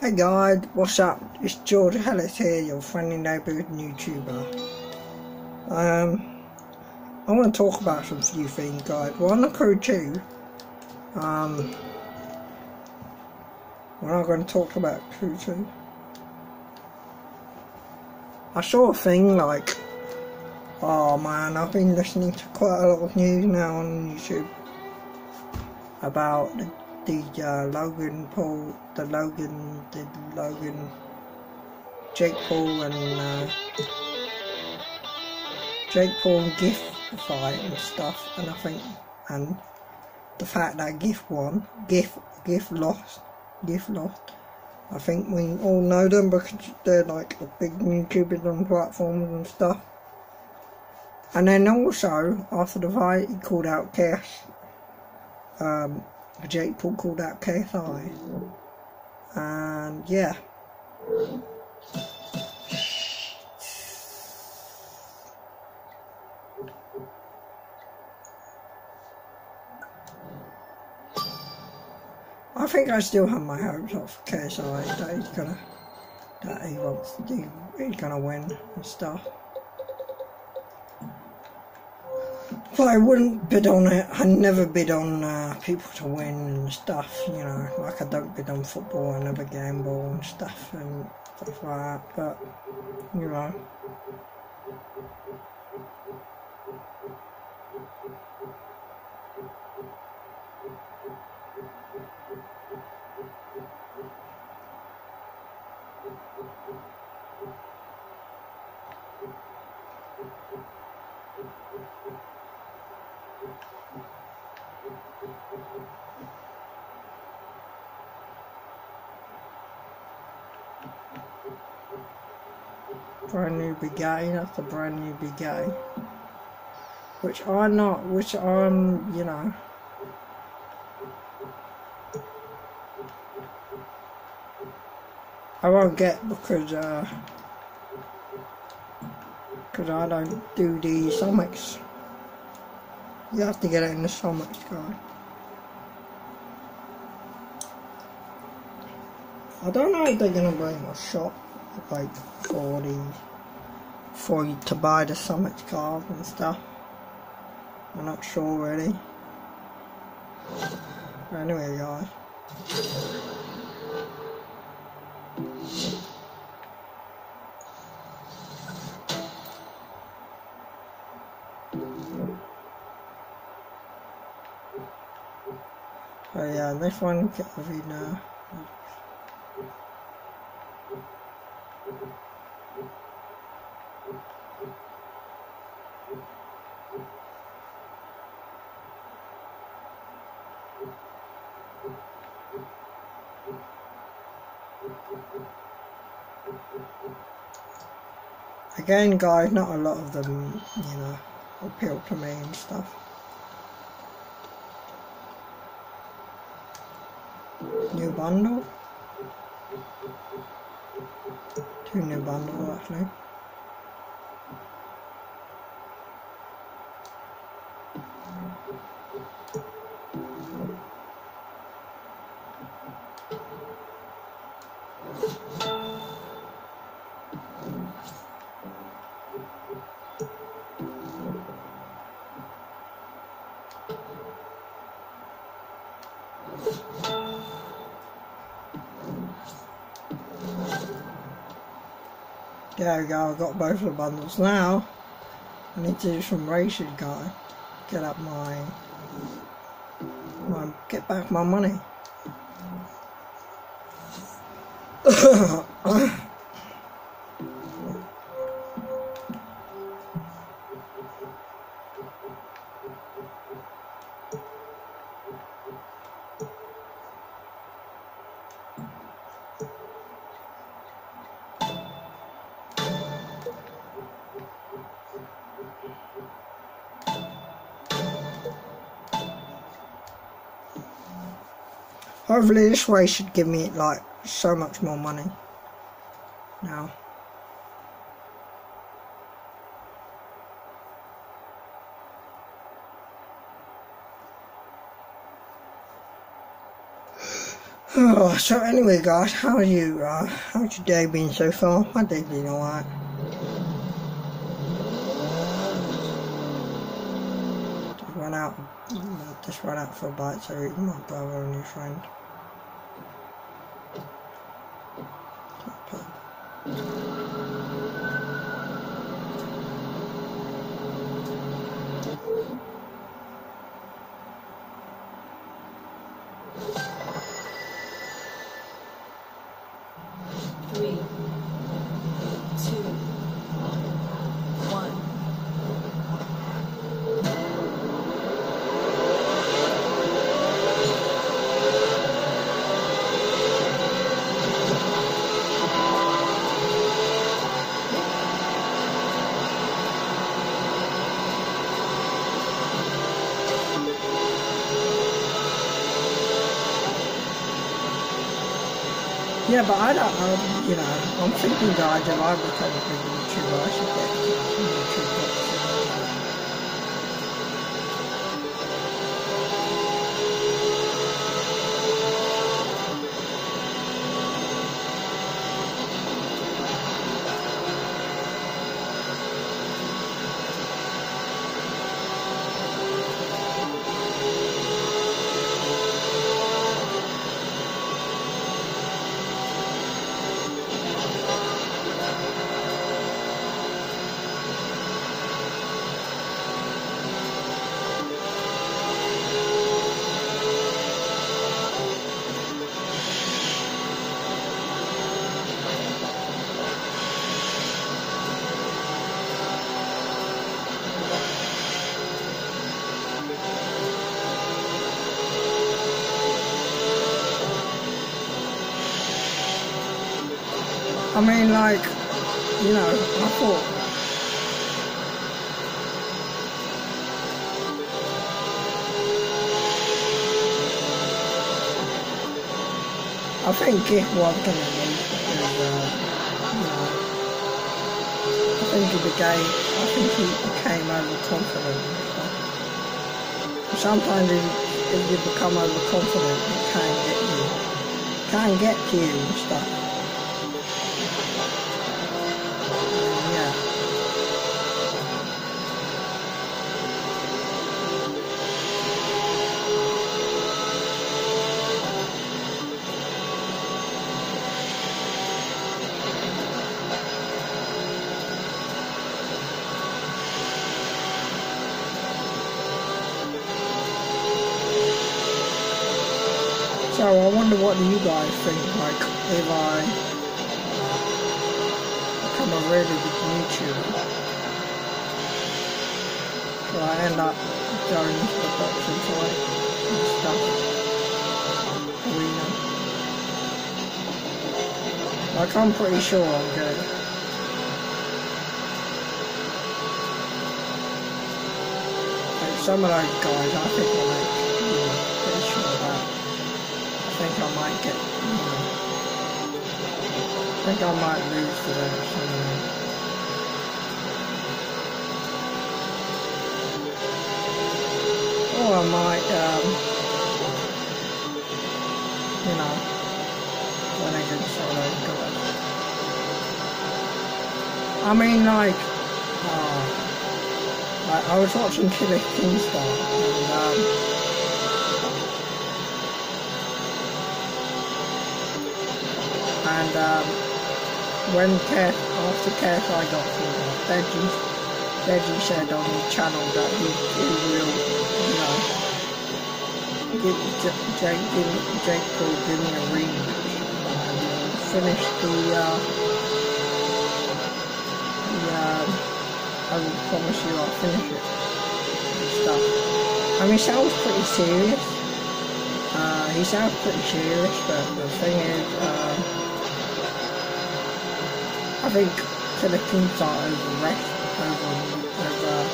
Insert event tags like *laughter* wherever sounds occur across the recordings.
Hey guys, what's up? It's George Hellis here, your friendly neighbourhood YouTuber. Um, I want to talk about some few things, guys. Well, on the crew 2, um, we're not going to talk about crew 2. I saw a thing like, oh man, I've been listening to quite a lot of news now on YouTube about the the uh, Logan Paul, the Logan, the Logan, Jake Paul and uh, Jake Paul and Gib fight and stuff, and I think, and the fact that Gib won, Gib, Gib lost, Gib lost. I think we all know them because they're like big YouTubers on platforms and stuff. And then also, after the fight, he called out Cash. Um, Jake Paul called out KSI. And um, yeah. I think I still have my hopes of KSI that he's gonna that he wants to do he's gonna win and stuff. I wouldn't bid on it. I never bid on uh, people to win and stuff, you know. Like I don't bid on football, I never gamble and stuff and stuff like that. But, you know. Brand new that's a brand new Bugatti. Which I'm not, which I'm, you know. I won't get because, uh, because I don't do the Summits. You have to get it in the Summits guy. I don't know if they're gonna bring a shop like 40 for you to buy the Summit cars and stuff. I'm not sure really. Anyway guys. Oh yeah, this one get the now. Again guys, not a lot of them, you know, appeal to me and stuff. New bundle? Two new bundles actually. There we go, I've got both of the bundles now. I need to do some races, guy. Get up my, my get back my money. Hopefully this way should give me like so much more money now. *sighs* Oh, so anyway guys, how are you? Uh, how's your day been so far? My day's been alright. Just run out, just run out for a bite so eat my brother and his friend. Yeah, but I don't know, you know, I'm thinking guys, if I become a big YouTuber, I should get I mean, like, you know, I thought, I think uh, you know, I think he became, I think he became overconfident. Sometimes if, you become overconfident, it can get you, can get you and stuff. Wonder what you guys think, like, if I become a really big YouTuber, so I end up going into the boxing fight and stuff, arena. Like, I'm pretty sure I'm good. Some of those guys, I think make, I I might get, you know, I think I might lose to somehow. Or I might, um, you know, win against all those guys. I mean, like, uh, like I was watching Killer Kingstar and, um, and um, when Kev, after I got called off, Deji, said on his channel that he, he will, you know, give Jake, give, Jake Paul give me a rematch and uh, finish the, uh, the, uh, I will promise you I'll finish it and stuff. I mean, sounds pretty serious. Uh, he sounds pretty serious, but the thing is, um, I think Philippines are overrest, over, over, uh,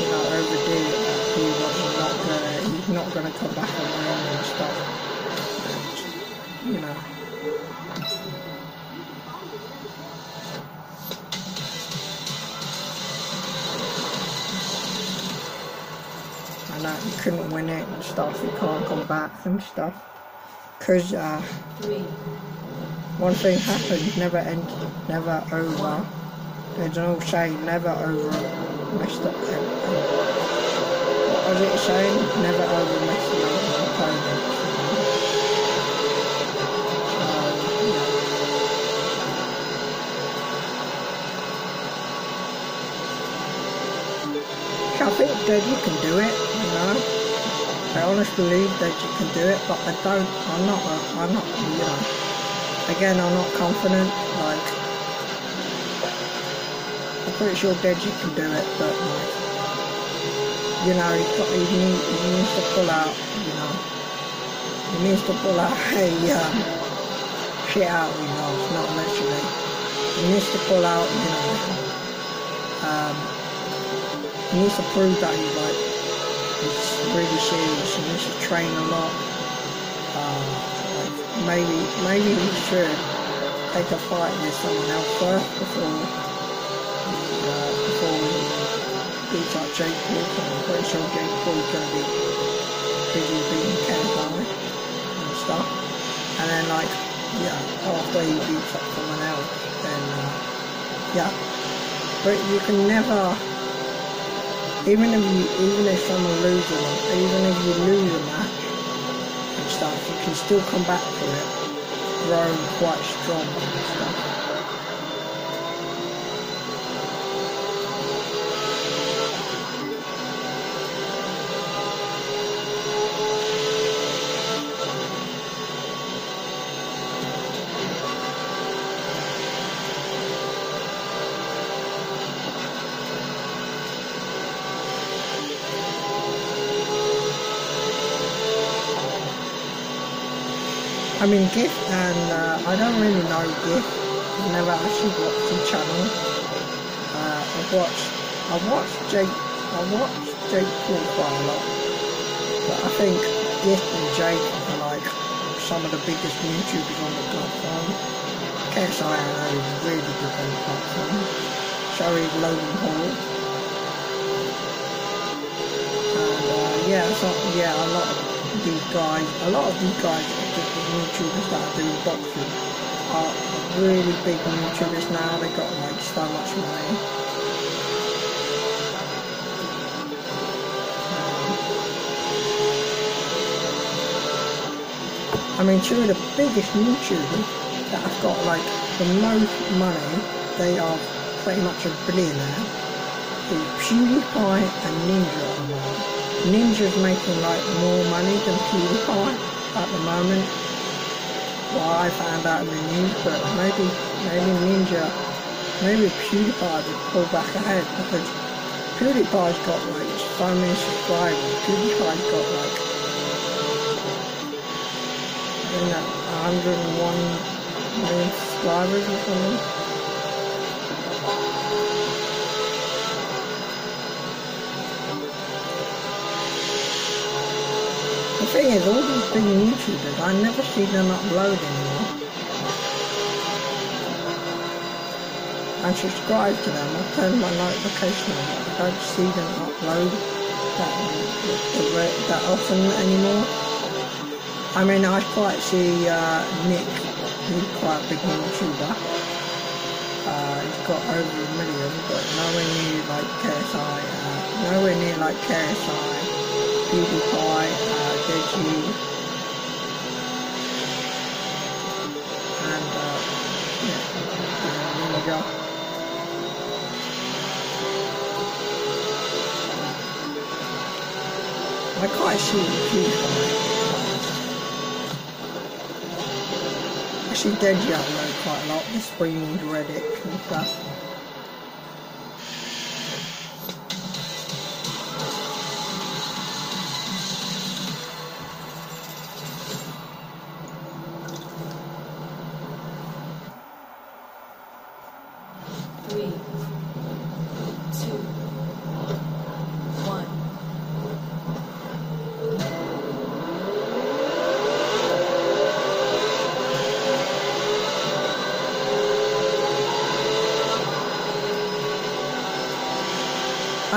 you know, overdid it. That he was uh, not gonna, he's not gonna come back and win and stuff. You know. And uh, that he couldn't win it and stuff. He can't come back and stuff. because uh, one thing happens, never end, never over. There's an old saying, never over messed up. uh, What was it saying? Never over messed up. So I think that you can do it, you know. I honestly believe that you can do it, but I don't. I'm not. uh, I'm not. You know. Again, I'm not confident. Like, I'm pretty sure you can do it, but like, you know, he, he, he needs to pull out. You know, he needs to pull out *laughs* a um, shit out. You know, not literally. He needs to pull out. You know. Um, he needs to prove that he's like he's really serious. He needs to train a lot. Maybe maybe he should take a fight with someone else first before uh, before he beats up Jake Paul. I'm pretty sure Jake Paul's gonna be busy beating Guy and stuff. And then like yeah, after he beats up someone else, then uh, yeah. But you can never even if you even if someone loses even if you lose a match stuff, you can still come back from it. Grown quite strong mean, Gib, and uh, I don't really know Gib. I've never actually watched the channel. Uh, I've watched, I've watched Jake, I've watched Jake Paul quite a lot. But I think Gib and Jake are like some of the biggest YouTubers on the platform. KSI I is really big on the platform. So Logan Paul. And uh, yeah, so yeah, a lot of these guys, a lot of these guys, YouTubers that are doing boxing, are really big YouTubers now. They got like so much money. I mean, two of the biggest YouTubers that have got like the most money, they are pretty much a billionaire. PewDiePie and Ninja. Ninja's making like more money than PewDiePie at the moment. Well, I found out in the news, but maybe maybe Ninja, maybe PewDiePie would pull back ahead because PewDiePie's got like so many subscribers. PewDiePie's got like I think that 101 million subscribers or something. Thing is, all these big YouTubers, I never see them upload anymore. I subscribe to them, I turn my notification on, but I don't see them upload that, that, often anymore. I mean, I quite see uh, Nick, he's quite a big YouTuber. Uh, he's got over a million, but nowhere near like KSI, uh, nowhere near like KSI, PewDiePie, uh, Deji, and uh, yeah, Ninja. I quite see PewDiePie. I see Deji upload quite a lot, the streaming Reddit and stuff.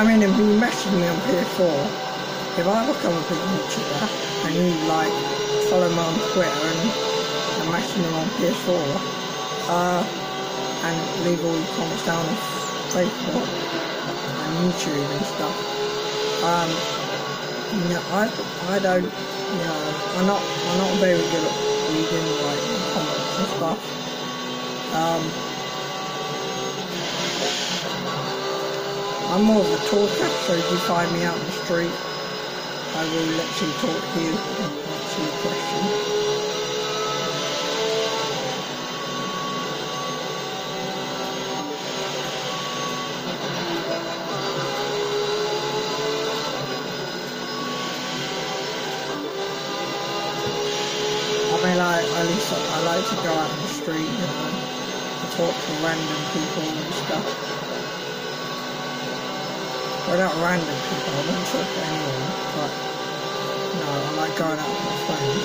I mean, if you message me on PS4, if I become a big YouTuber and you like follow me on Twitter and, and message me on PS4. Uh, and leave all your comments down on Facebook and YouTube and stuff. Um, you know, I I don't, you know, I'm not I'm not very good at reading like comments and stuff. Um, I'm more of a talker, so if you find me out in the street, I will literally talk to you and answer your question. I mean, like, at least I, I like to go out in the street, you know, to talk to random people and stuff. Well, not random people, I don't talk to anyone, but, no, I like going out with my friends.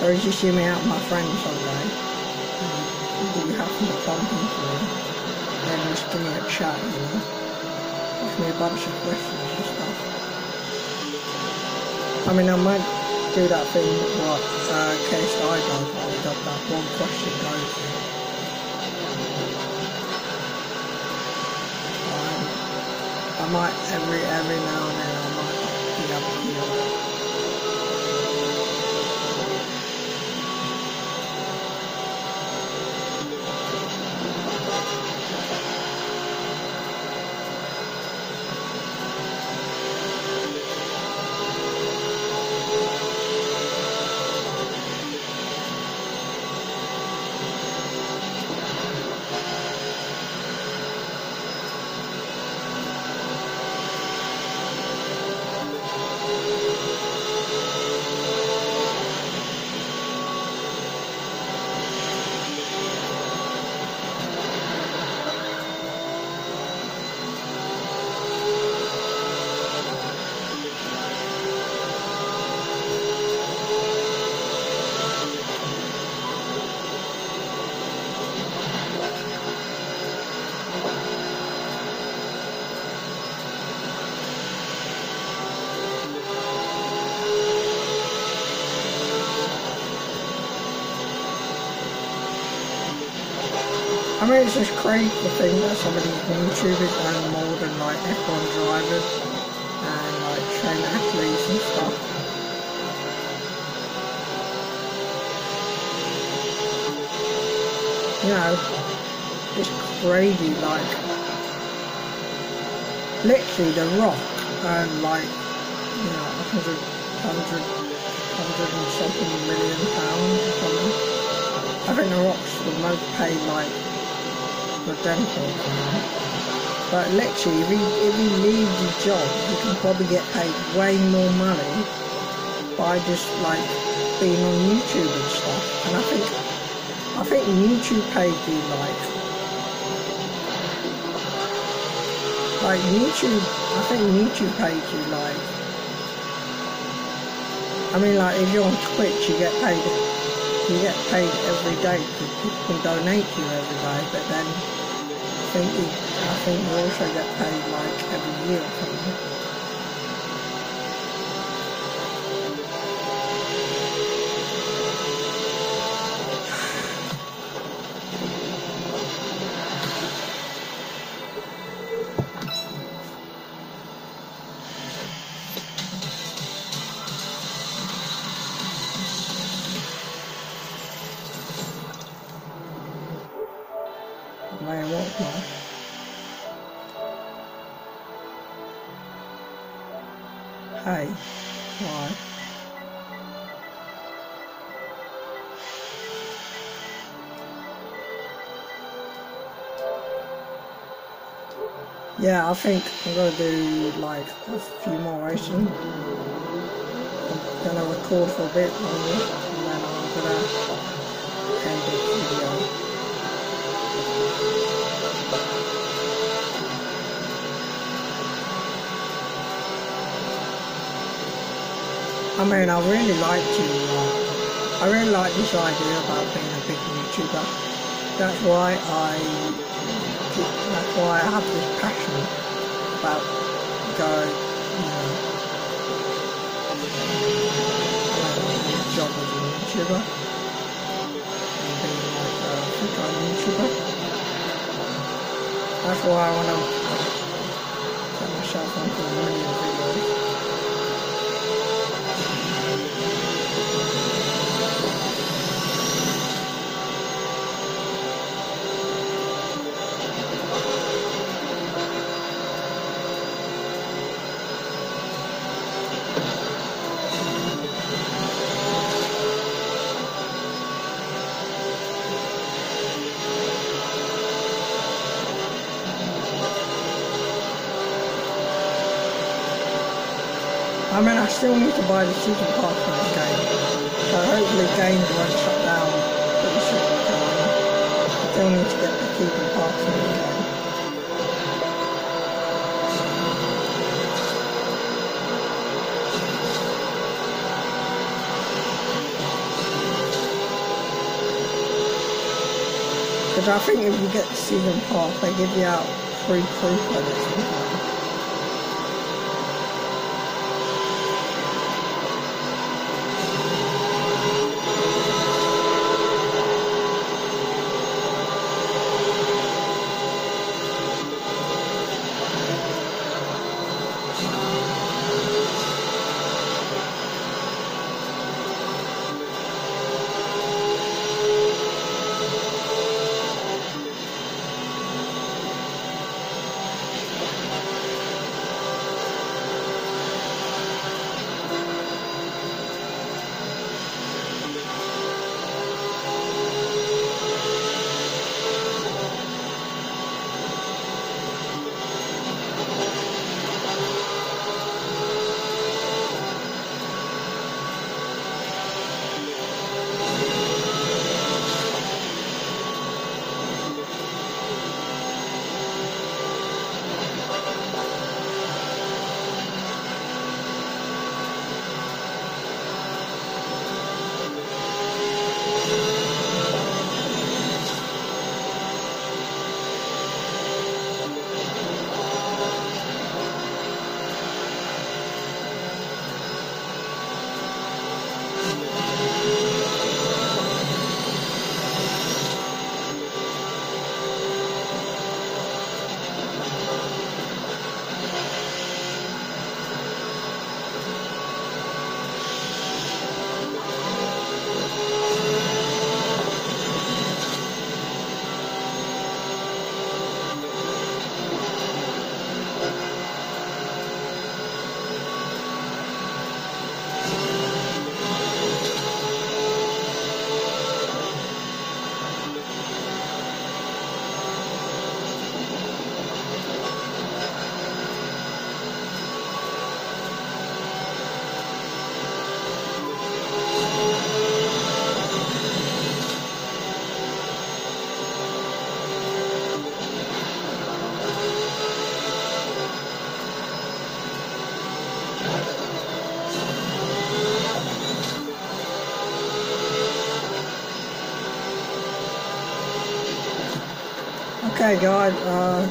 So if you see me out with my friends someday, and you happen to bump into me, then just give me a chat, you know, ask me a bunch of questions and stuff. I mean, I might do that thing what uh, KSI does, where he does that one question goes. I might every every now and then I mean, it's just crazy to think that some of these YouTubers earn more than like F1 drivers and like train athletes and stuff. You know, it's crazy. Like, literally, The Rock earned like, you know, 100, 100, 100 and something million pounds or something. I think The Rock's the most paid like But literally, if he, if he leaves his job, he can probably get paid way more money by just like being on YouTube and stuff. And I think, I think YouTube paid you like, like YouTube, I think YouTube paid you like, I mean like if you're on Twitch, you get paid you get paid every day because people can donate to you every day, but then I think you, I think you also get paid like every year or something. Man, what man? Hey, why? Yeah, I think I'm gonna do like a few more racing. I'm gonna record for a bit longer and then I'm gonna end the I mean, I really like to, uh, I really like this idea about being a big YouTuber. That's why I, that's why I have this passion about going, you know, YouTuber. And be like a full-time YouTuber. That's why I want to set myself onto a million I mean, I still need to buy the season pass for this game. So hopefully games won't shut down pretty soon. So I still need to get the season pass for this game. Because I think if you get the season pass, they give you out free crew credits sometimes. Okay guys, uh,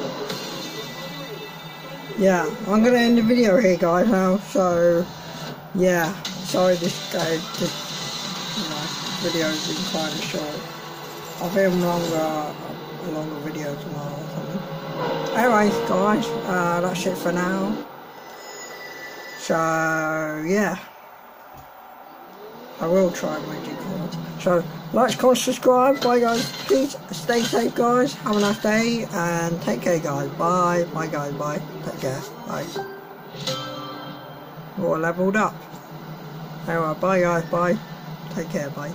yeah, I'm gonna end the video here guys now, so, yeah, sorry this guy, this, you know, video's been kind of short. I'll film longer, longer video tomorrow or something. Anyways guys, uh, that's it for now. So, yeah. I will try and make it. So, like, comment, subscribe. Bye, guys. Please stay safe, guys. Have a nice day and take care, guys. Bye. Bye, guys. Bye. Take care. Bye. We're all leveled up. Anyway, bye, guys. Bye. Take care. Bye.